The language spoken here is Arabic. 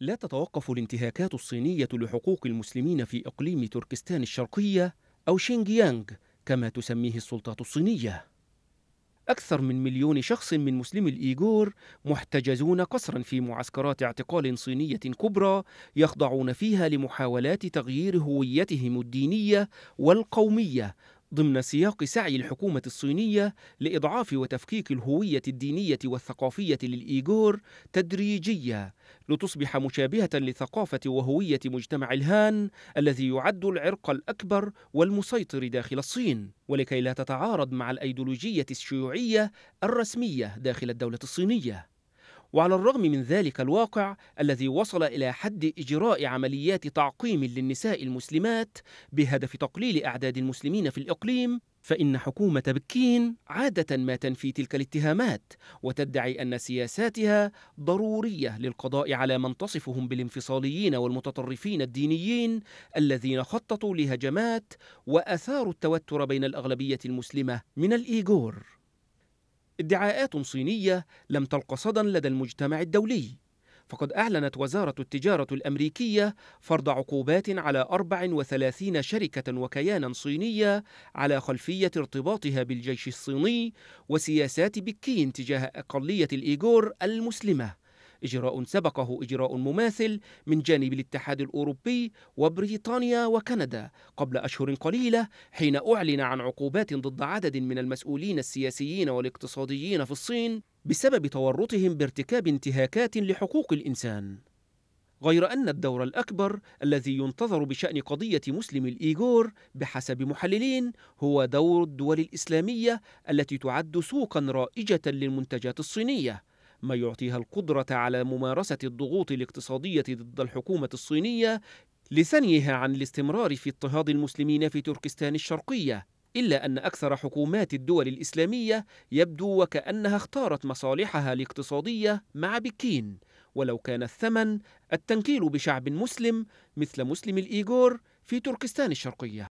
لا تتوقف الانتهاكات الصينية لحقوق المسلمين في إقليم تركستان الشرقية أو شينجيانغ كما تسميه السلطات الصينية. أكثر من مليون شخص من مسلمي الإيغور محتجزون قسرا في معسكرات اعتقال صينية كبرى يخضعون فيها لمحاولات تغيير هويتهم الدينية والقومية ضمن سياق سعي الحكومة الصينية لإضعاف وتفكيك الهوية الدينية والثقافية للإيغور تدريجيا لتصبح مشابهة لثقافة وهوية مجتمع الهان الذي يعد العرق الأكبر والمسيطر داخل الصين. ولكي لا تتعارض مع الأيديولوجية الشيوعية الرسمية داخل الدولة الصينية. وعلى الرغم من ذلك الواقع الذي وصل إلى حد إجراء عمليات تعقيم للنساء المسلمات بهدف تقليل أعداد المسلمين في الإقليم فإن حكومة بكين عادة ما تنفي تلك الاتهامات وتدعي أن سياساتها ضرورية للقضاء على من تصفهم بالانفصاليين والمتطرفين الدينيين الذين خططوا لهجمات وأثاروا التوتر بين الأغلبية المسلمة من الإيغور. ادعاءات صينية لم تلق صدى لدى المجتمع الدولي. فقد أعلنت وزارة التجارة الأمريكية فرض عقوبات على 34 شركة وكيانا صينية على خلفية ارتباطها بالجيش الصيني وسياسات بكين تجاه أقلية الإيغور المسلمة. إجراء سبقه إجراء مماثل من جانب الاتحاد الأوروبي وبريطانيا وكندا قبل أشهر قليلة حين أعلن عن عقوبات ضد عدد من المسؤولين السياسيين والاقتصاديين في الصين بسبب تورطهم بارتكاب انتهاكات لحقوق الإنسان. غير أن الدور الأكبر الذي ينتظر بشأن قضية مسلم الإيغور بحسب محللين هو دور الدول الإسلامية التي تعد سوقا رائجة للمنتجات الصينية ما يعطيها القدرة على ممارسة الضغوط الاقتصادية ضد الحكومة الصينية لثنيها عن الاستمرار في اضطهاد المسلمين في تركستان الشرقية إلا أن أكثر حكومات الدول الإسلامية يبدو وكأنها اختارت مصالحها الاقتصادية مع بكين. ولو كان الثمن التنكيل بشعب مسلم مثل مسلم الإيغور في تركستان الشرقية.